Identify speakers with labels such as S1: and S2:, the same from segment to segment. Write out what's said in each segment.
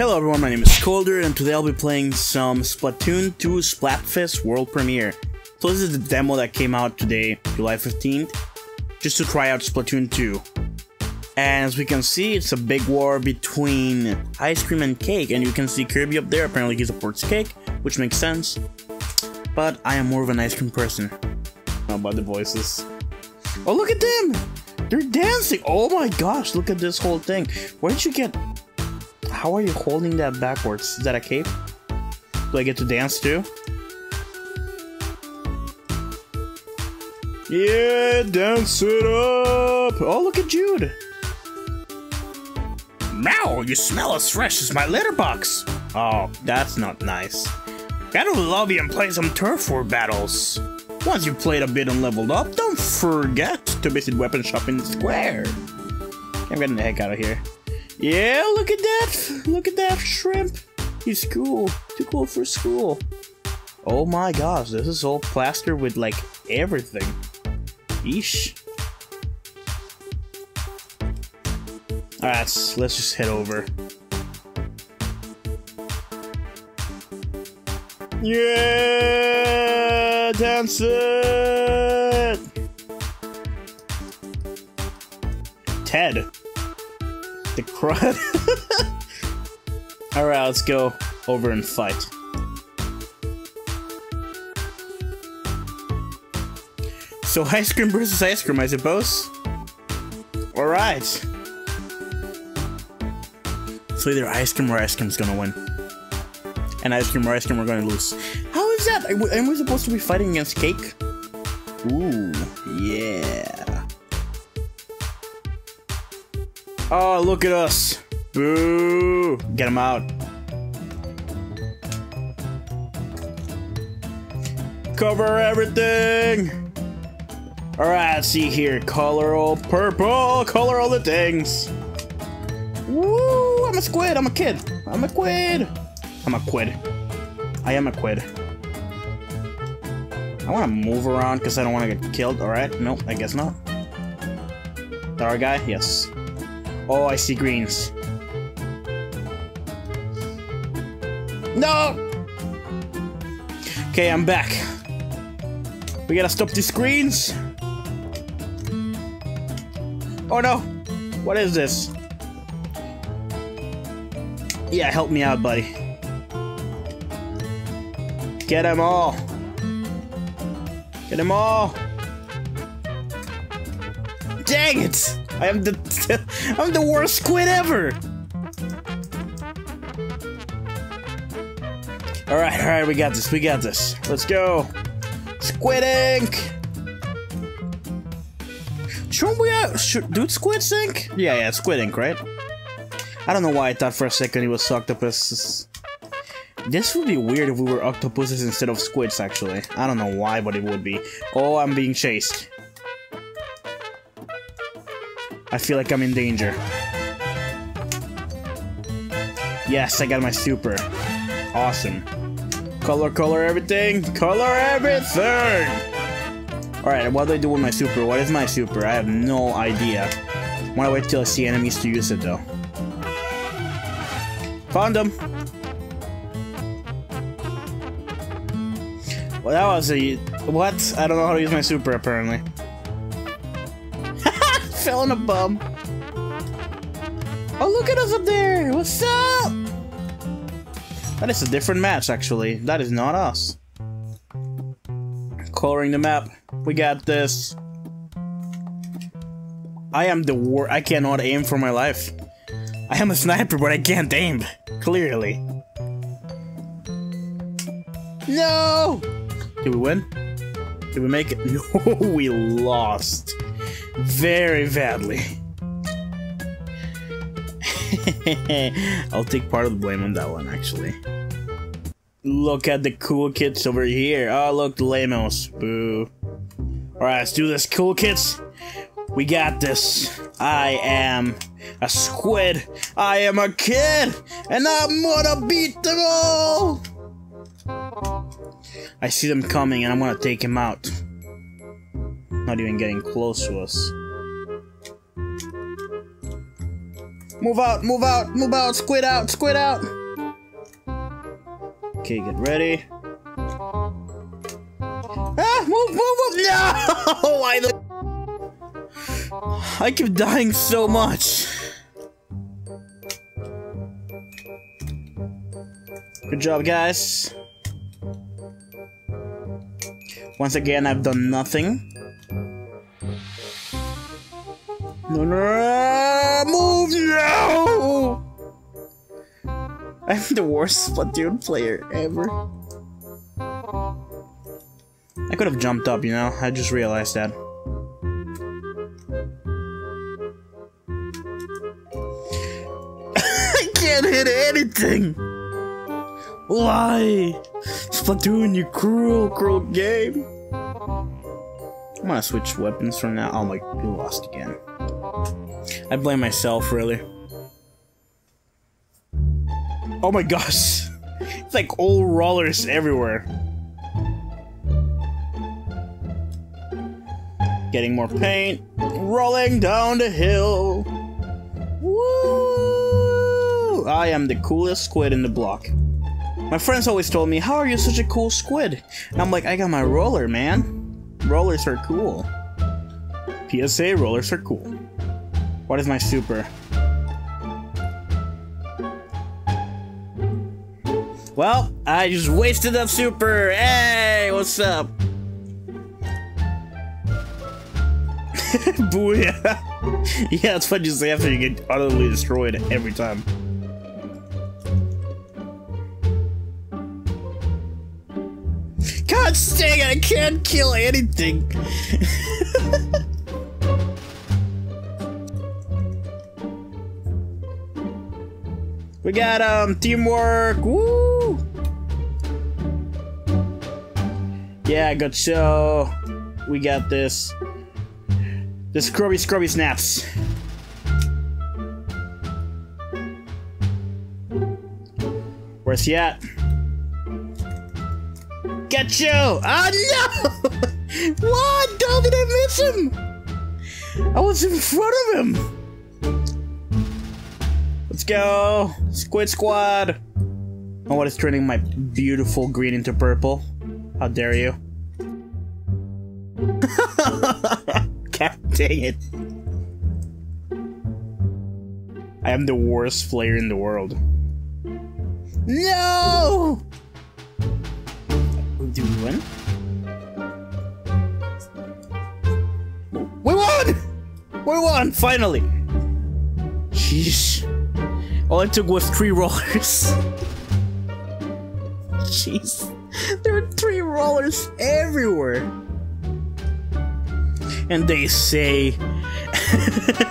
S1: Hello everyone, my name is Colder, and today I'll be playing some Splatoon 2 Splatfest World Premiere. So this is the demo that came out today, July 15th, just to try out Splatoon 2. And as we can see, it's a big war between ice cream and cake, and you can see Kirby up there, apparently he supports cake, which makes sense. But I am more of an ice cream person. How about the voices? Oh, look at them! They're dancing! Oh my gosh, look at this whole thing. Where did you get how are you holding that backwards? Is that a cape? Do I get to dance too? Yeah, dance it up! Oh, look at Judd! Now you smell as fresh as my litter box! Oh, that's not nice. Gotta love you and play some turf war battles. Once you've played a bit and leveled up, don't forget to visit Weapon Shop in the Square. I'm getting the heck out of here. Yeah, look at that! Look at that shrimp! He's cool. Too cool for school. Oh my gosh, this is all plastered with like everything. Yeesh. Alright, let's, just head over. Yeah! Dance it! Ted crud. Alright, let's go over and fight. So ice cream versus ice cream, I suppose? Alright. So either ice cream or ice cream's gonna win. And ice cream or ice cream we're gonna lose. How is that? Am we supposed to be fighting against cake? Ooh, yeah. Oh, look at us. Boo. Get him out. Cover everything. Alright, see here. Color all purple. Color all the things. Woo! I'm a squid. I'm a kid. I'm a quid. I'm a quid. I am a quid. I want to move around because I don't want to get killed. Alright. Nope, I guess not. That guy? Yes. Oh, I see greens. No! Okay, I'm back. We gotta stop these greens. Oh no! What is this? Yeah, help me out, buddy. Get them all. Get them all. Dang it! I am the I'm the worst squid ever. All right, all right, we got this. We got this. Let's go. Squid Ink. Uh, should we have, should, dude Squid Ink? Yeah, yeah, Squid Ink, right? I don't know why I thought for a second he was octopus. This would be weird if we were octopuses instead of squids, actually. I don't know why, but it would be. Oh, I'm being chased. I feel like I'm in danger. Yes, I got my super. Awesome. Color, color everything! Color everything! Alright, what do I do with my super? What is my super? I have no idea. I wanna wait till I see enemies to use it though. Found them! Well, that was a... What? I don't know how to use my super, apparently fell on a bum. Oh, look at us up there! What's up? That is a different match, actually. That is not us. Coloring the map. We got this. I am the war- I cannot aim for my life. I am a sniper, but I can't aim. Clearly. No! Did we win? Did we make it? No, we lost very badly. I'll take part of the blame on that one, actually. Look at the cool kids over here. Oh, look, the lamos. Boo. Alright, let's do this, cool kids. We got this. I am a squid. I am a kid. And I'm gonna beat them all. I see them coming and I'm gonna take him out. Not even getting close to us. Move out, move out, move out, squid out, squid out! Okay, get ready. Ah, move, move, move! No! I, I keep dying so much. Good job, guys. Once again, I've done nothing. No, no, move, no! I'm the worst Splatoon player ever. I could have jumped up, you know? I just realized that. I can't hit anything! Why? Splatoon, you cruel, cruel game! I'm gonna switch weapons from now. Oh my, you lost again. I blame myself, really. Oh my gosh! It's like old rollers everywhere. Getting more paint. Rolling down the hill. Woo! I am the coolest squid in the block. My friends always told me, how are you such a cool squid? And I'm like, I got my roller, man. Rollers are cool. PSA, rollers are cool. What is my super? Well, I just wasted that super. Hey, what's up? Booyah. yeah, it's fun to say after you get utterly destroyed every time. God dang it, I can't kill anything. We got um teamwork. Woo! Yeah, good show. We got this. The scrubby scrubby snaps. Where's he at? Get you! Oh no! what? How did I miss him? I was in front of him! Let's go! Squid Squad! Oh, what is turning my beautiful green into purple? How dare you? God dang it. I am the worst player in the world. No! Do we win? We won! We won, finally! Jeez. All it took was three rollers. Jeez. There are three rollers everywhere. And they say...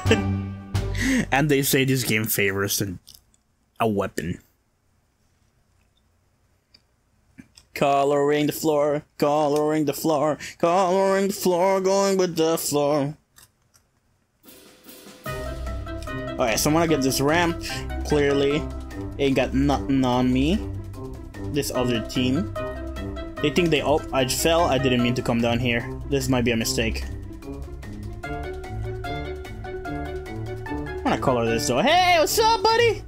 S1: and they say this game favors an, a weapon. Coloring the floor, coloring the floor, coloring the floor, going with the floor. Alright, so I'm gonna get this ramp. Clearly, ain't got nothing on me. This other team. They think they- oh, I fell. I didn't mean to come down here. This might be a mistake. I'm gonna color this though. Hey, what's up, buddy?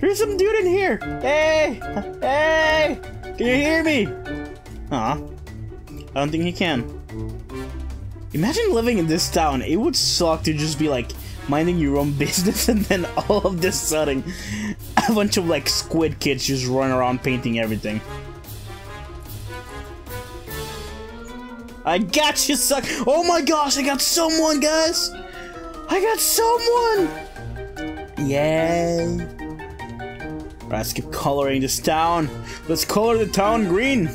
S1: There's some dude in here. Hey, hey, can you hear me? Aw, I don't think he can. Imagine living in this town. It would suck to just be like minding your own business and then all of this sudden a bunch of like squid kids just run around painting everything. I got you, suck. Oh my gosh, I got someone, guys. I got someone. Yay. let's keep coloring this town. Let's color the town green.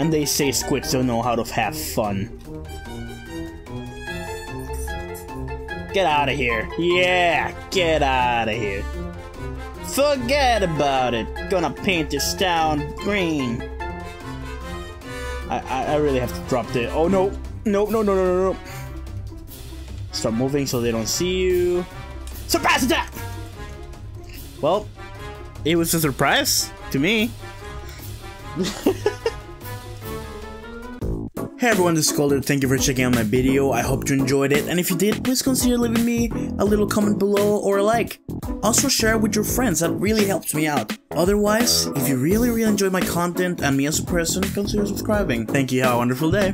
S1: And they say squids don't know how to have fun. Get out of here. Yeah, get out of here. Forget about it. Gonna paint this town green. I, I, I really have to drop the. Oh no. No, no, no, no, no, no. Start moving so they don't see you. Surprise attack! Well, it was a surprise to me. Hey everyone, this is Calder. Thank you for checking out my video. I hope you enjoyed it, and if you did, please consider leaving me a little comment below or a like. Also share it with your friends, that really helps me out. Otherwise, if you really really enjoy my content and me as a person, consider subscribing. Thank you, have a wonderful day.